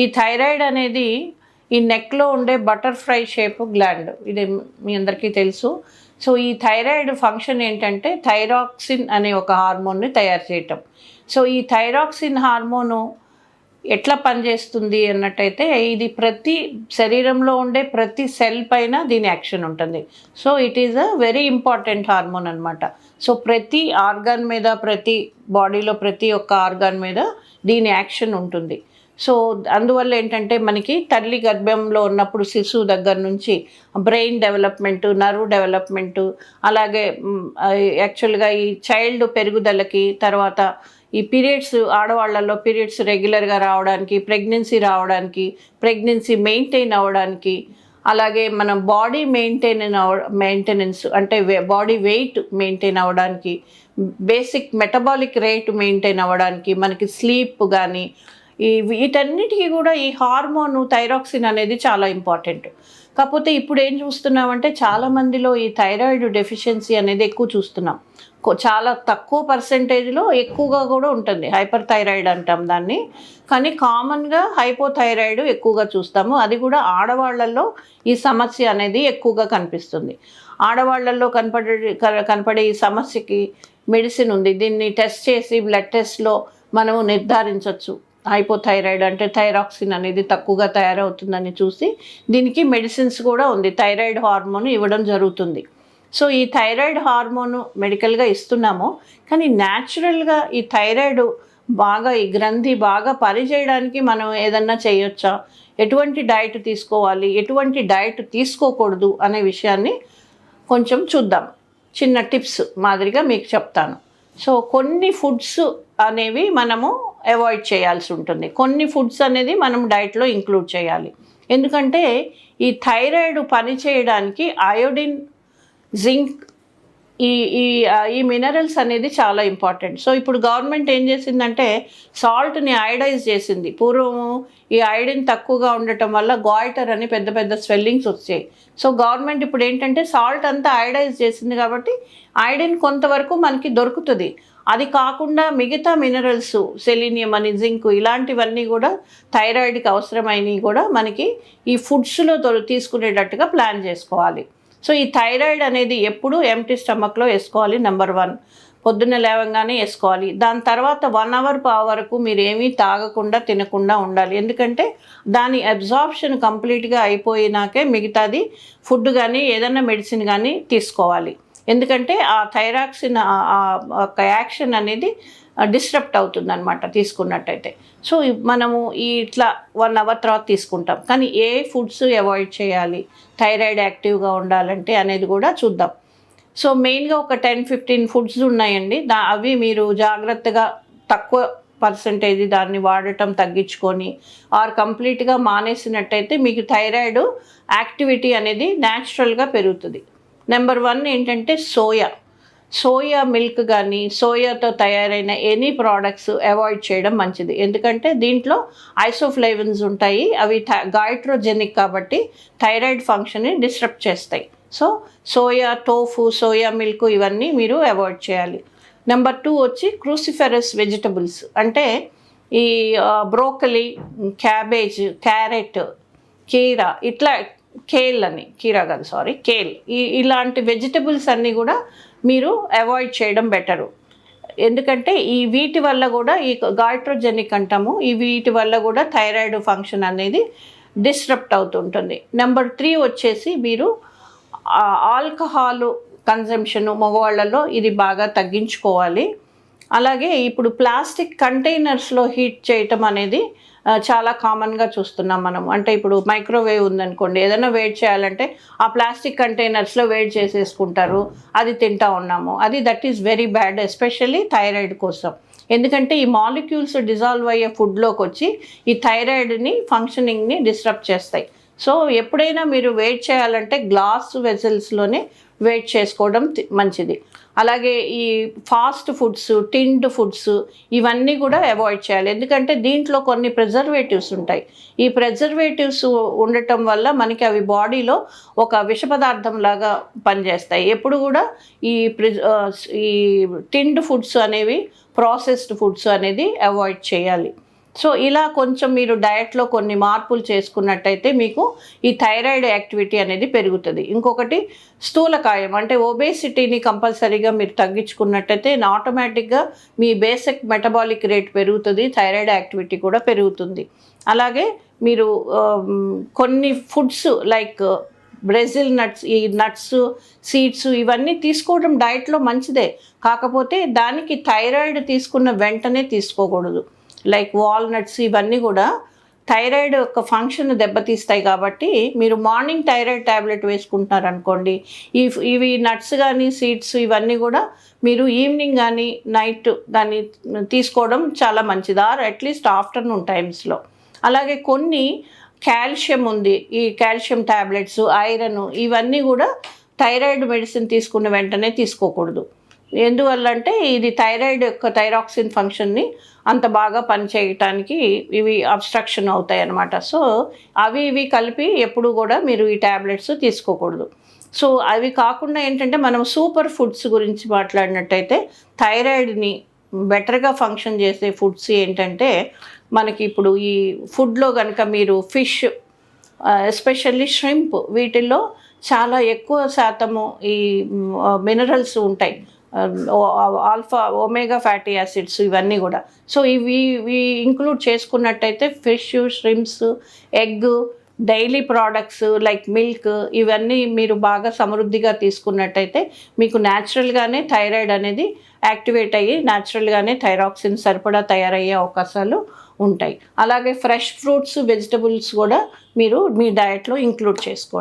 ఈ థైరాయిడ్ అనేది ఈ నెక్లో ఉండే బటర్ఫ్లై షేప్ గ్లాండ్. ఇది మీ అందరికీ తెలుసు. సో ఈ థైరాయిడ్ ఫంక్షన్ ఏంటంటే థైరాక్సిన్ అనే ఒక హార్మోన్ని తయారు చేయటం. సో ఈ థైరాక్సిన్ హార్మోను ఎట్లా పనిచేస్తుంది అన్నట్టయితే ఇది ప్రతి శరీరంలో ఉండే ప్రతి సెల్ పైన దీని యాక్షన్ ఉంటుంది. So it is a very important hormone అనమాట సో ప్రతి ఆర్గాన్ మీద ప్రతి బాడీలో ప్రతి ఒక్క ఆర్గాన్ మీద దీని యాక్షన్ ఉంటుంది. సో అందువల్ల ఏంటంటే మనకి తల్లి గర్భంలో ఉన్నప్పుడు శిశువు దగ్గర నుంచి బ్రెయిన్ డెవలప్మెంటు నర్వ్ డెవలప్మెంటు అలాగే యాక్చువల్గా ఈ చైల్డ్ పెరుగుదలకి తర్వాత ఈ పీరియడ్స్ ఆడవాళ్ళల్లో పీరియడ్స్ రెగ్యులర్గా రావడానికి ప్రెగ్నెన్సీ రావడానికి ప్రెగ్నెన్సీ మెయింటైన్ అవ్వడానికి అలాగే మనం బాడీ మెయింటైన్ అవ మెయింటెనెన్స్ అంటే బాడీ వెయిట్ మెయింటైన్ అవ్వడానికి బేసిక్ మెటబాలిక్ రేట్ మెయింటైన్ అవ్వడానికి మనకి స్లీప్ కానీ ఈ వీటన్నిటికీ కూడా ఈ హార్మోన్ థైరాక్సిన్ అనేది చాలా ఇంపార్టెంట్. కాకపోతే ఇప్పుడు ఏం చూస్తున్నామంటే చాలా మందిలో ఈ థైరాయిడ్ డెఫిషియన్సీ అనేది ఎక్కువ చూస్తున్నాం. చాలా తక్కువ పర్సెంటేజ్లో ఎక్కువగా కూడా ఉంటుంది. హైపర్ థైరాయిడ్ అంటాం దాన్ని. కానీ కామన్గా హైపోథైరాయిడ్ ఎక్కువగా చూస్తాము. అది కూడా ఆడవాళ్ళలో ఈ సమస్య అనేది ఎక్కువగా కనిపిస్తుంది. ఆడవాళ్ళల్లో కనపడే కనపడే ఈ సమస్యకి మెడిసిన్ ఉంది. దీన్ని టెస్ట్ చేసి బ్లడ్ టెస్ట్లో మనము నిర్ధారించవచ్చు హైపోథైరాయిడ్ అంటే థైరాక్సిన్ అనేది తక్కువగా తయారవుతుందని చూసి దీనికి మెడిసిన్స్ కూడా ఉంది. థైరాయిడ్ హార్మోన్ ఇవ్వడం జరుగుతుంది. సో ఈ థైరాయిడ్ హార్మోను మెడికల్గా ఇస్తున్నాము. కానీ న్యాచురల్గా ఈ థైరాయిడ్ బాగా ఈ గ్రంథి బాగా పనిచేయడానికి మనం ఏదన్నా చేయొచ్చా? ఎటువంటి డైట్ తీసుకోవాలి? ఎటువంటి డైట్ తీసుకోకూడదు అనే విషయాన్ని కొంచెం చూద్దాం. చిన్న టిప్స్ మాదిరిగా మీకు చెప్తాను. సో కొన్ని ఫుడ్స్ అనేవి మనము అవాయిడ్ చేయాల్సి ఉంటుంది. కొన్ని ఫుడ్స్ అనేది మనం డైట్లో ఇంక్లూడ్ చేయాలి. ఎందుకంటే ఈ థైరాయిడ్ పని చేయడానికి అయోడిన్ జింక్ ఈ ఈ ఈ మినరల్స్ అనేది చాలా ఇంపార్టెంట్ సో ఇప్పుడు గవర్నమెంట్ ఏం చేసిందంటే సాల్ట్ని అయోడైజ్ చేసింది. పూర్వం ఈ అయోడిన్ తక్కువగా ఉండటం వల్ల గాయిటర్ అని పెద్ద పెద్ద స్వెల్లింగ్స్ వచ్చాయి. సో గవర్నమెంట్ ఇప్పుడు ఏంటంటే సాల్ట్ అంతా అయోడైజ్ చేసింది కాబట్టి అయోడిన్ కొంతవరకు మనకి దొరుకుతుంది. అది కాకుండా మిగతా మినరల్స్ సెలీనియం అని జింక్ ఇలాంటివన్నీ కూడా థైరాయిడ్కి అవసరమైనవి కూడా మనకి ఈ ఫుడ్స్లో తీసుకునేటట్టుగా ప్లాన్ చేసుకోవాలి. సో ఈ థైరాయిడ్ అనేది ఎప్పుడు ఎంటీ స్టమక్లో వేసుకోవాలి నెంబర్ వన్ పొద్దున్న లేవగానే వేసుకోవాలి. దాని తర్వాత వన్ అవర్ వరకు మీరు ఏమీ తాగకుండా తినకుండా ఉండాలి. ఎందుకంటే దాని అబ్జార్ప్షన్ కంప్లీట్గా అయిపోయినాకే మిగతాది ఫుడ్ కానీ ఏదైనా మెడిసిన్ కానీ తీసుకోవాలి. ఎందుకంటే ఆ థైరాక్సిన్ ఆ- యొక్క యాక్షన్ అనేది డిస్టర్బ్ అవుతుంది అనమాట తీసుకున్నట్టయితే. సో మనము ఈ ఇట్లా వన్ అవర్ తర్వాత తీసుకుంటాం. కానీ ఏ ఫుడ్స్ అవాయిడ్ చేయాలి? థైరాయిడ్ యాక్టివ్గా ఉండాలంటే అనేది కూడా చూద్దాం. సో మెయిన్గా ఒక టెన్ ఫిఫ్టీన్ ఫుడ్స్ ఉన్నాయండి. దా అవి మీరు జాగ్రత్తగా తక్కువ పర్సంటేజ్ దాన్ని వాడటం తగ్గించుకొని ఆర్ కంప్లీట్గా మానేసినట్టయితే మీకు థైరాయిడ్ యాక్టివిటీ అనేది న్యాచురల్గా పెరుగుతుంది. నెంబర్ వన్ ఏంటంటే సోయా. సోయా మిల్క్ కానీ సోయాతో తయారైన ఎనీ ప్రోడక్ట్స్ అవాయిడ్ చేయడం మంచిది. ఎందుకంటే దీంట్లో ఐసోఫ్లేవిన్స్ ఉంటాయి. అవి గాయిట్రోజెనిక్ కాబట్టి థైరాయిడ్ ఫంక్షన్ని డిస్టర్బ్ చేస్తాయి. So soya tofu soya milk ఇవన్నీ మీరు అవాయిడ్ చేయాలి. నెంబర్ టూ వచ్చి క్రూసిఫెరస్ వెజిటబుల్స్ అంటే ఈ బ్రోకలీ క్యాబేజ్ క్యారెట్ కీరా ఇట్లా కేల్ అని కీరా కాదు సారీ కేల్ ఈ ఇలాంటి వెజిటబుల్స్ అన్నీ కూడా మీరు అవాయిడ్ చేయడం బెటరు ఎందుకంటే ఈ వీటి వల్ల కూడా ఈ గాయిట్రోజెనిక్ అంటాము ఈ వీటి వల్ల కూడా థైరాయిడ్ ఫంక్షన్ అనేది డిస్టర్బ్ అవుతుంటుంది. నెంబర్ త్రీ వచ్చేసి మీరు ఆల్కహాల్ కన్జంప్షన్ మగవాళ్ళలో ఇది బాగా తగ్గించుకోవాలి. అలాగే ఇప్పుడు ప్లాస్టిక్ కంటైనర్స్లో హీట్ చేయటం అనేది చాలా కామన్గా చూస్తున్నాం మనం. అంటే ఇప్పుడు మైక్రోవేవ్ ఉందనుకోండి ఏదైనా వెయిట్ చేయాలంటే ఆ ప్లాస్టిక్ కంటైనర్స్లో వెయిట్ చేసేసుకుంటారు అది తింటా ఉన్నాము. అది that is very bad especially thyroid కోసం. ఎందుకంటే ఈ మాలిక్యూల్స్ డిజాల్వ్ అయ్యే ఫుడ్లోకి వచ్చి ఈ థైరాయిడ్ని ఫంక్షనింగ్ని డిస్టర్బ్ చేస్తాయి. సో ఎప్పుడైనా మీరు వెయిట్ చేయాలంటే గ్లాస్ వెజల్స్లోనే వెయిట్ చేసుకోవడం మంచిది. అలాగే ఈ ఫాస్ట్ ఫుడ్స్ టిండ్ ఫుడ్స్ ఇవన్నీ కూడా అవాయిడ్ చేయాలి. ఎందుకంటే దీంట్లో కొన్ని ప్రిజర్వేటివ్స్ ఉంటాయి. ఈ ప్రిజర్వేటివ్స్ ఉండటం వల్ల మనకి అవి బాడీలో ఒక విష పదార్థం లాగా పనిచేస్తాయి. ఎప్పుడు కూడా ఈ ఈ టిండ్ ఫుడ్స్ అనేవి ప్రాసెస్డ్ ఫుడ్స్ అనేది అవాయిడ్ చేయాలి. సో ఇలా కొంచెం మీరు డయట్లో కొన్ని మార్పులు చేసుకున్నట్టయితే మీకు ఈ థైరాయిడ్ యాక్టివిటీ అనేది పెరుగుతుంది. ఇంకొకటి స్థూలకాయం అంటే ఒబేసిటీని కంపల్సరీగా మీరు తగ్గించుకున్నట్టయితే ఆటోమేటిక్గా మీ బేసిక్ మెటబాలిక్ రేట్ పెరుగుతుంది థైరాయిడ్ యాక్టివిటీ కూడా పెరుగుతుంది. అలాగే మీరు um, కొన్ని ఫుడ్స్ లైక్ బ్రెజిల్ నట్స్ ఈ నట్స్ సీడ్స్ ఇవన్నీ తీసుకోవడం డైట్లో మంచిదే. కాకపోతే దానికి థైరాయిడ్ తీసుకున్న వెంటనే తీసుకోకూడదు. లైక్ వాల్నట్స్ ఇవన్నీ కూడా థైరాయిడ్ యొక్క ఫంక్షన్ దెబ్బతీస్తాయి కాబట్టి మీరు మార్నింగ్ థైరాయిడ్ ట్యాబ్లెట్ వేసుకుంటున్నారనుకోండి ఈ ఇవి నట్స్ కానీ సీడ్స్ ఇవన్నీ కూడా మీరు ఈవినింగ్ కానీ నైట్ దాన్ని తీసుకోవడం చాలా మంచిది. ఆర్ అట్లీస్ట్ ఆఫ్టర్నూన్ టైమ్స్లో అలాగే కొన్ని కాల్షియం ఉంది. ఈ కాల్షియం ట్యాబ్లెట్స్ ఐరన్ ఇవన్నీ కూడా థైరాయిడ్ మెడిసిన్ తీసుకున్న వెంటనే తీసుకోకూడదు. ఎందువల్ల అంటే ఇది థైరాయిడ్ యొక్క థైరాక్సిన్ ఫంక్షన్ని అంత బాగా పనిచేయటానికి ఇవి అబ్స్ట్రక్షన్ అవుతాయి అన్నమాట సో అవి ఇవి కలిపి ఎప్పుడు కూడా మీరు ఈ ట్యాబ్లెట్స్ తీసుకోకూడదు. సో అవి కాకుండా ఏంటంటే మనం సూపర్ ఫుడ్స్ గురించి మాట్లాడినట్టయితే థైరాయిడ్ని బెటర్గా ఫంక్షన్ చేసే ఫుడ్స్ ఏంటంటే మనకి ఇప్పుడు ఈ ఫుడ్లో కనుక మీరు ఫిష్ ఎస్పెషల్లీ ష్రింప్ వీటిల్లో చాలా ఎక్కువ శాతము ఈ మినరల్స్ ఉంటాయి. ఆల్ఫా ఒమేగా ఫ్యాటీ యాసిడ్స్ ఇవన్నీ కూడా. సో ఇవి ఇవి ఇంక్లూడ్ చేసుకున్నట్టయితే fish shrimps egg dairy products like milk ఇవన్నీ మీరు బాగా సమృద్ధిగా తీసుకున్నట్టయితే మీకు న్యాచురల్గానే థైరాయిడ్ అనేది యాక్టివేట్ అయ్యి న్యాచురల్గానే థైరాక్సిన్ సరిపడా తయారయ్యే అవకాశాలు ఉంటాయి. అలాగే ఫ్రెష్ ఫ్రూట్స్ వెజిటబుల్స్ కూడా మీరు మీ డయట్లో ఇంక్లూడ్ చేసుకోండి